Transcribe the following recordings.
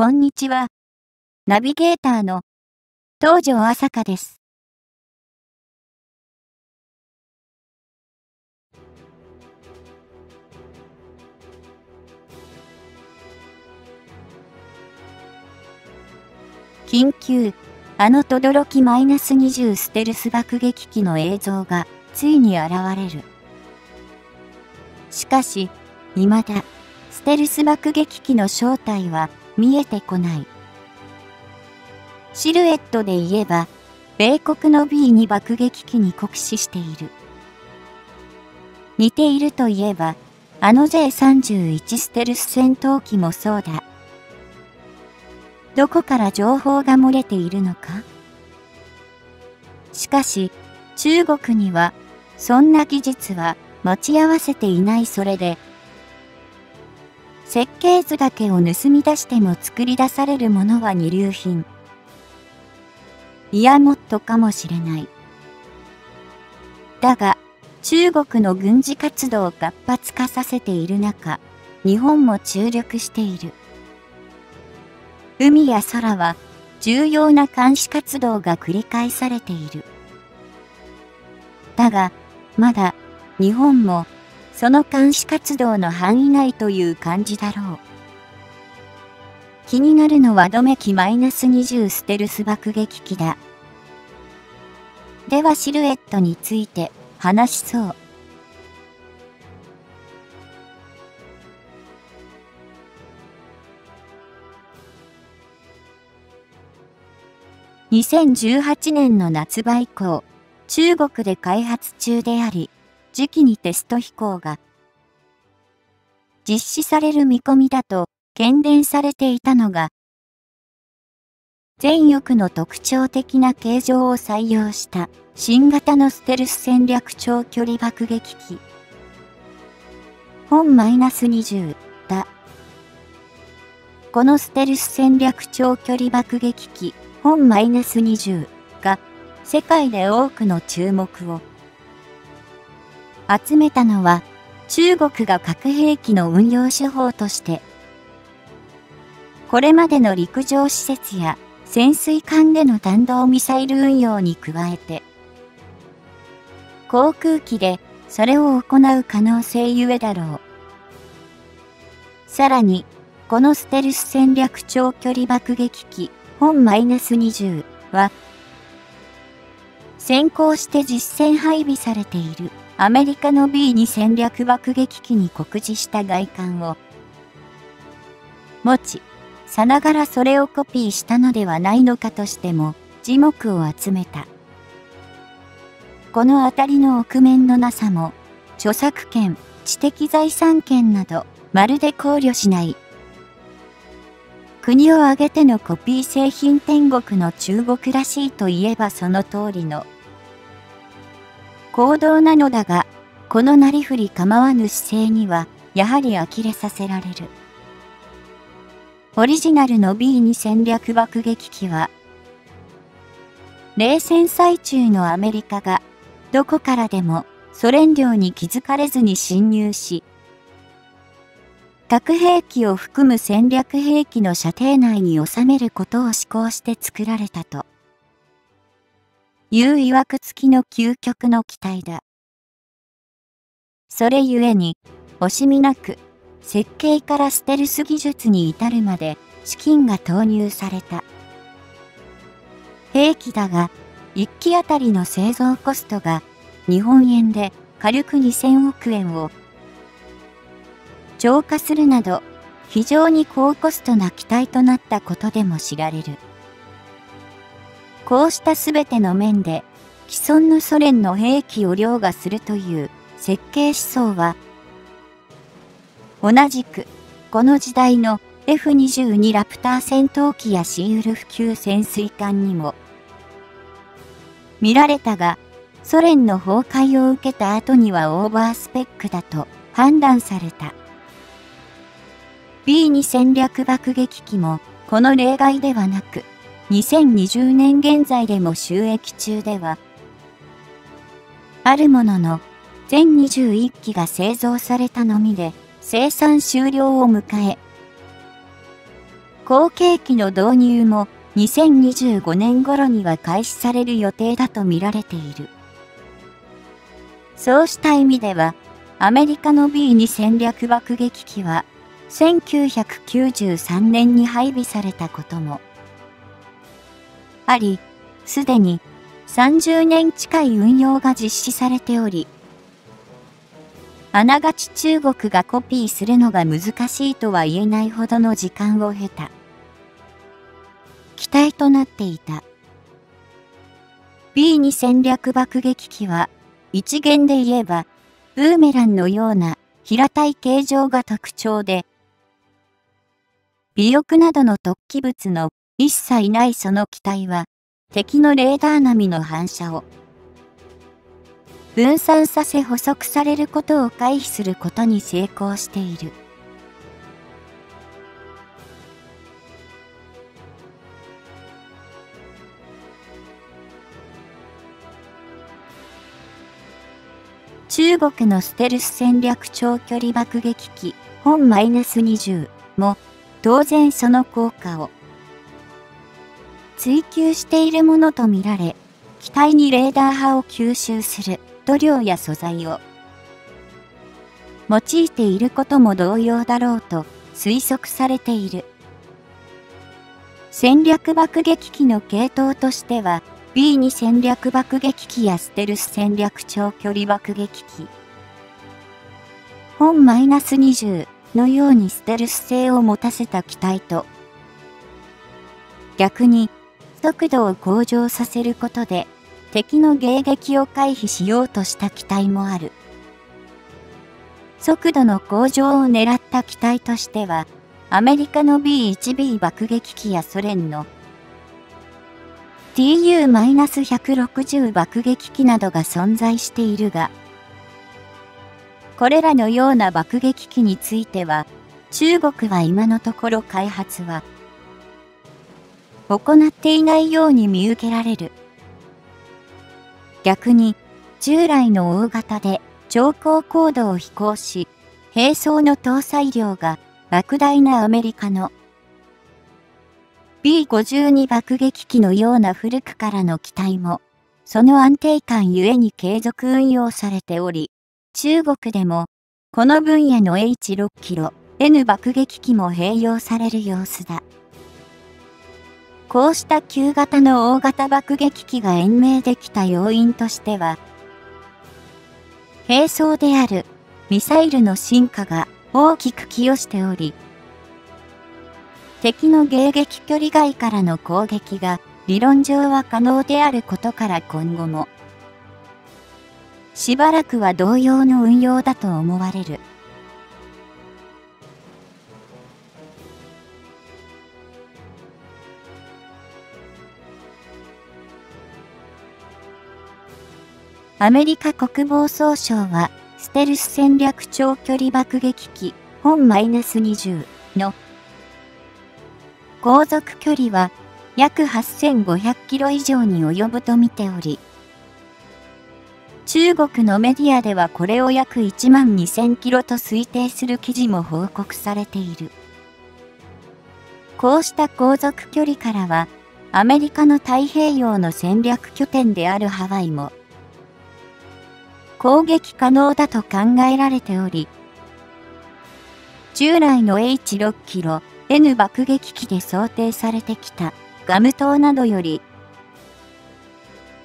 こんにちは。ナビゲーターの東條朝香です。緊急、あの轟マイナス20ステルス爆撃機の映像がついに現れる。しかし、未だ、ステルス爆撃機の正体は見えてこない。シルエットで言えば、米国の B2 爆撃機に酷使している。似ているといえば、あの J31 ステルス戦闘機もそうだ。どこから情報が漏れているのか？しかし、中国には、そんな技術は持ち合わせていないそれで、設計図だけを盗み出しても作り出されるものは二流品。いやもっとかもしれない。だが、中国の軍事活動を活発化させている中、日本も注力している。海や空は重要な監視活動が繰り返されている。だが、まだ日本もその監視活動の範囲内という感じだろう。気になるのはドメキマイナス20ステルス爆撃機だ。ではシルエットについて話しそう。2018年の夏場以降、中国で開発中であり、時期にテスト飛行が実施される見込みだと懸念されていたのが、全翼の特徴的な形状を採用した新型のステルス戦略長距離爆撃機。本マイナス20だ。このステルス戦略長距離爆撃機本マイナス20が世界で多くの注目を集めたのは中国が核兵器の運用手法として、これまでの陸上施設や潜水艦での弾道ミサイル運用に加えて、航空機でそれを行う可能性ゆえだろう。さらに、このステルス戦略長距離爆撃機本20は、先行して実戦配備されているアメリカの B2 戦略爆撃機に告示した外観を持ち、さながらそれをコピーしたのではないのかとしても字幕を集めた。このあたりの臆面のなさも、著作権、知的財産権など、まるで考慮しない。国を挙げてのコピー製品天国の中国らしいといえばその通りの行動なのだが、このなりふり構わぬ姿勢には、やはり呆れさせられる。オリジナルの B2 戦略爆撃機は、冷戦最中のアメリカが、どこからでもソ連領に気づかれずに侵入し、核兵器を含む戦略兵器の射程内に収めることを施行して作られたと。いう曰く付きの究極の期待だ。それゆえに、惜しみなく、設計からステルス技術に至るまで資金が投入された。兵器だが、1機あたりの製造コストが日本円で軽く2000億円を超過するなど非常に高コストな機体となったことでも知られる。こうしたすべての面で、既存のソ連の兵器を凌駕するという設計思想は、同じく、この時代の F22 ラプター戦闘機やシーウルフ級潜水艦にも見られたが、ソ連の崩壊を受けた後にはオーバースペックだと判断された。B2 戦略爆撃機もこの例外ではなく、2020年現在でも収益中では、あるものの、全21機が製造されたのみで、生産終了を迎え、後継機の導入も2025年頃には開始される予定だと見られている。そうした意味では、アメリカの B2 戦略爆撃機は、1993年に配備されたこともあり、すでに30年近い運用が実施されており、あながち中国がコピーするのが難しいとは言えないほどの時間を経た。機体となっていた。B2 戦略爆撃機は、一元で言えば、ブーメランのような平たい形状が特徴で、尾翼などの突起物の一切ないその機体は、敵のレーダー並みの反射を分散させ捕捉されることを回避することに成功している。中国のステルス戦略長距離爆撃機本 -20 も当然その効果を追求しているものとみられ、機体にレーダー波を吸収する塗料や素材を。用いていることも同様だろうと推測されている。戦略爆撃機の系統としては B2 戦略爆撃機やステルス戦略長距離爆撃機。本 -20 のようにステルス性を持たせた機体と。逆に速度を向上させることで敵の迎撃を回避しようとした機体もある。速度の向上を狙った機体としては、アメリカの B1B 爆撃機やソ連の TU-160 爆撃機などが存在しているが、これらのような爆撃機については、中国は今のところ開発は行っていないように見受けられる。逆に、従来の大型で超高高度を飛行し、並走の搭載量が莫大なアメリカの B52 爆撃機のような古くからの機体も、その安定感ゆえに継続運用されており、中国でも、この分野の H6 キロ N 爆撃機も併用される様子だ。こうした旧型の大型爆撃機が延命できた要因としては、並走であるミサイルの進化が大きく寄与しており、敵の迎撃距離外からの攻撃が理論上は可能であることから今後も、しばらくは同様の運用だと思われる。アメリカ国防総省は、ステルス戦略長距離爆撃機、本マイナス20の航続距離は約8500キロ以上に及ぶと見ており、中国のメディアではこれを約1万2000キロと推定する記事も報告されている。こうした航続距離からは、アメリカの太平洋の戦略拠点であるハワイも攻撃可能だと考えられており、従来の H6 キロ N 爆撃機で想定されてきたガム島などより、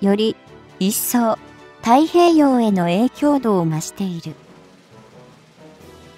より一層太平洋への影響度を増している。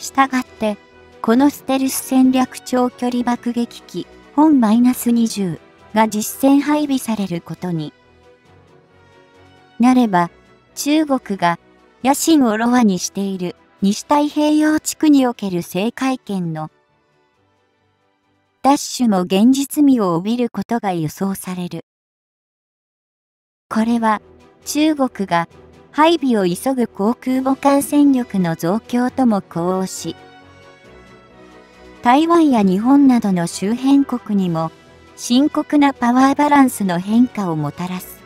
したがって、このステルス戦略長距離爆撃機本20が実戦配備されることになれば、中国が野心をロアにしている西太平洋地区における政界権のダッシュも現実味を帯びることが予想される。これは中国が配備を急ぐ航空母艦戦力の増強とも呼応し、台湾や日本などの周辺国にも深刻なパワーバランスの変化をもたらす。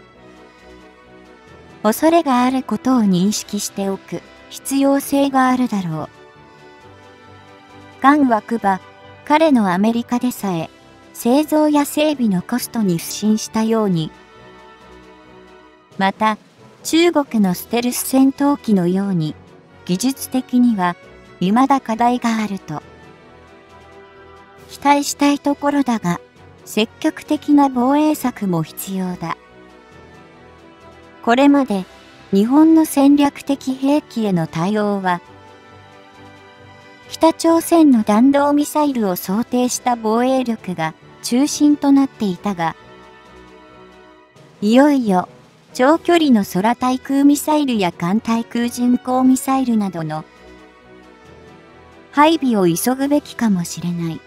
恐れがあることを認識しておく必要性があるだろう。ガンはクバ、彼のアメリカでさえ製造や整備のコストに不信したように、また、中国のステルス戦闘機のように、技術的には未だ課題があると。期待したいところだが、積極的な防衛策も必要だ。これまで日本の戦略的兵器への対応は、北朝鮮の弾道ミサイルを想定した防衛力が中心となっていたが、いよいよ長距離の空対空ミサイルや艦対空巡航ミサイルなどの配備を急ぐべきかもしれない。